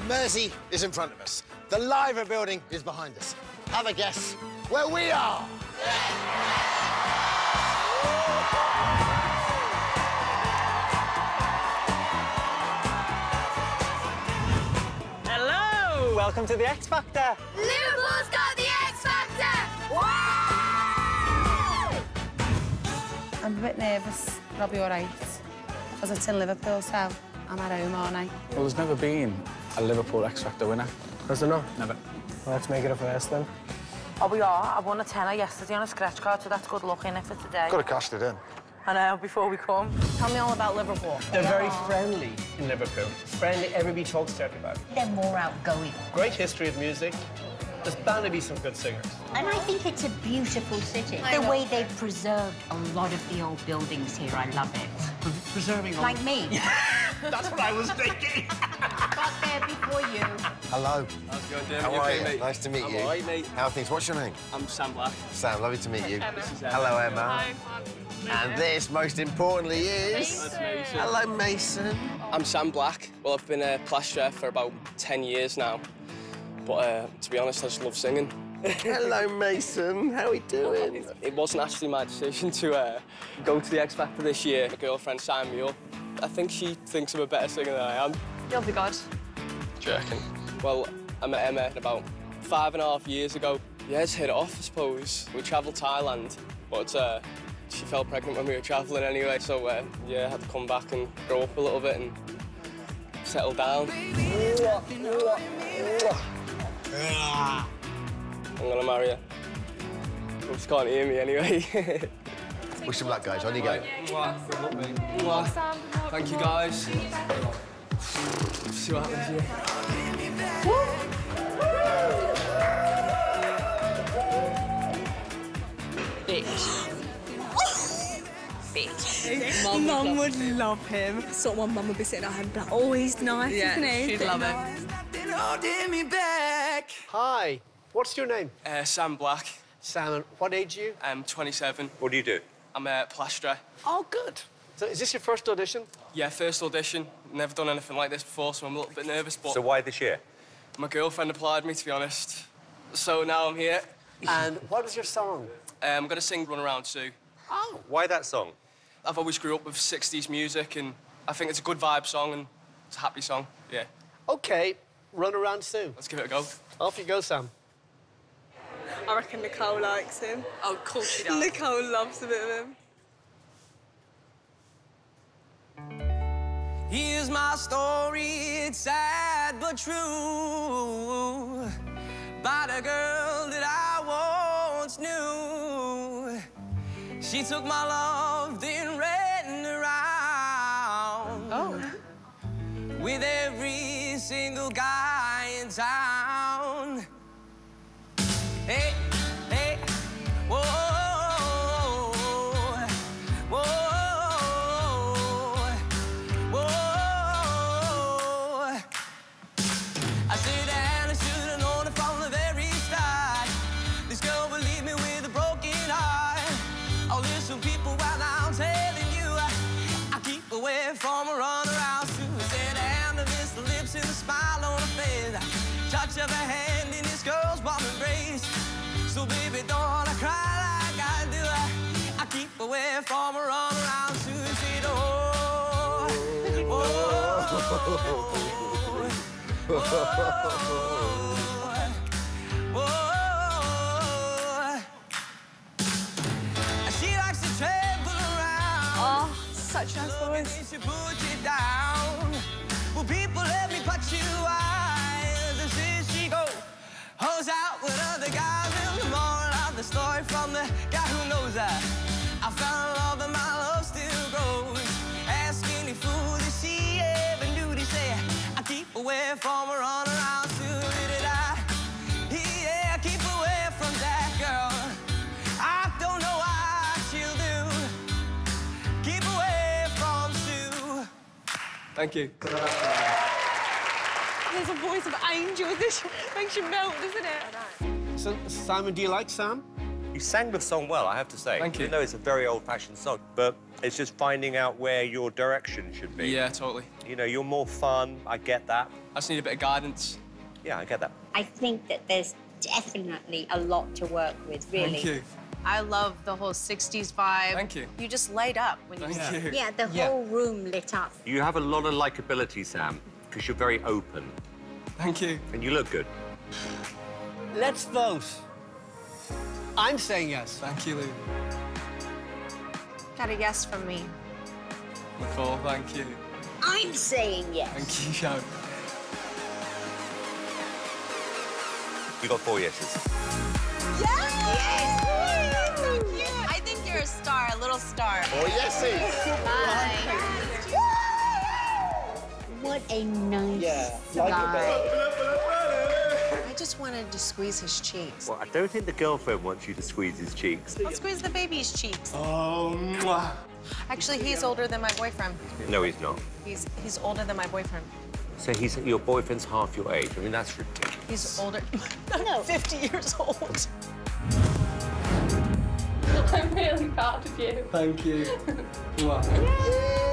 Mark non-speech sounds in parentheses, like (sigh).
The Mersey is in front of us. The Liver building is behind us. Have a guess where we are. Hello! Welcome to the X Factor. Liverpool's got the X Factor! Woo! I'm a bit nervous, but I'll be all right. Because it's in Liverpool, so I'm at home, all night. Well, there's never been a Liverpool X Factor winner. Has there not? Never. Well, let's make it a first then. Oh, we are. I won a tenner yesterday on a scratch card, so that's good luck in it for today. Could have cashed it in. I know, before we come. Tell me all about Liverpool. They're very friendly in Liverpool. Friendly, everybody talks to everybody. They're more outgoing. Great history of music. There's bound to be some good singers. And I think it's a beautiful city. The way they've preserved a lot of the old buildings here, I love it. Preserving all... Like me. (laughs) That's what I was thinking. Got there before you. Hello. How's it going, Dave? How You are okay, you? mate? Nice to meet I'm you. all right, mate. How are things? What's your name? I'm Sam Black. Sam, lovely to meet you. This Emma. Hello, Emma. And this, most importantly, is... That's Mason. Hello, Mason. I'm Sam Black. Well, I've been a plasterer for about 10 years now. But uh, to be honest, I just love singing. Hello, Mason. How are we doing? It wasn't actually my decision to uh, go to the X Factor this year. My girlfriend signed me up. I think she thinks I'm a better singer than I am. You'll be good. Jerking. Well, I met Emma about five and a half years ago. Yeah, just hit it off, I suppose. We travelled Thailand, but uh, she fell pregnant when we were travelling anyway, so uh, yeah, I had to come back and grow up a little bit and settle down. I'm gonna marry her. You just can't hear me anyway. (laughs) Wish him luck, guys. On you go. Thank you, guys. See what happens here. Mum would love him. Sort of one mum would be sitting at home, but always nice, Yeah, isn't he? she'd love it. nice. Hi. What's your name? Uh, Sam Black. Sam. What age are you? I'm 27. What do you do? I'm a plasterer. Oh, good. So is this your first audition? Yeah, first audition. Never done anything like this before, so I'm a little bit nervous, but So why this year? my girlfriend applied me, to be honest. So now I'm here. And what is your song? Uh, I'm going to sing Run Around Sue. Oh. Why that song? I've always grew up with 60s music, and I think it's a good vibe song, and it's a happy song. Yeah, OK, run around Sue. let's give it a go. Off you go, Sam. I reckon Nicole likes him. Oh, of course she (laughs) does. Nicole loves a bit of him. Here's my story, it's sad but true. About a girl that I once knew. She took my love, then ran around. Oh. With every single guy oh, such nice voice. Well, people let me put you eyes. Thank you. There's a voice of angels. (laughs) This makes you melt, doesn't it? So, Simon, do you like Sam? You sang the song well, I have to say. Thank you. Even though it's a very old-fashioned song, but it's just finding out where your direction should be. Yeah, totally. You know, you're more fun. I get that. I just need a bit of guidance. Yeah, I get that. I think that there's definitely a lot to work with, really. Thank you. I love the whole 60s vibe. Thank you. You just light up when you Thank sing. you. Yeah, the Yeah. whole room lit up. You have a lot of likability, Sam, because you're very open. Thank you. And you look good. Let's vote. I'm saying yes. Thank you, Lou. Got a yes from me. Nicole, thank you. I'm saying yes. Thank you, Sharon. You got four yeses. I think you're a star, a little star. Oh, yeses. What a nice Yeah, guy. I just wanted to squeeze his cheeks. Well, I don't think the girlfriend wants you to squeeze his cheeks. I'll squeeze the baby's cheeks. Oh, mwah. Actually, he's older than my boyfriend. No, he's not. He's he's older than my boyfriend. So he's your boyfriend's half your age. I mean, that's ridiculous. He's older. (laughs) I'm 50 years old. (laughs) I'm really proud of you. Thank you. (laughs) Mwah.